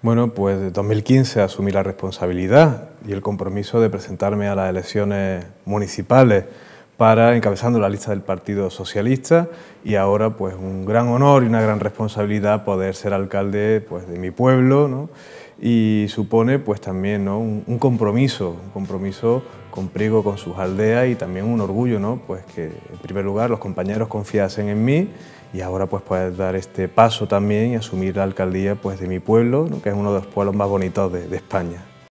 Bueno, pues de 2015 asumí la responsabilidad y el compromiso de presentarme a las elecciones municipales para encabezando la lista del Partido Socialista y ahora pues un gran honor y una gran responsabilidad poder ser alcalde pues, de mi pueblo ¿no? Y supone pues también ¿no? un, compromiso, un compromiso con Priego, con sus aldeas y también un orgullo, ¿no? pues que en primer lugar los compañeros confiasen en mí y ahora pues poder dar este paso también y asumir la alcaldía pues de mi pueblo, que es uno de los pueblos más bonitos de España.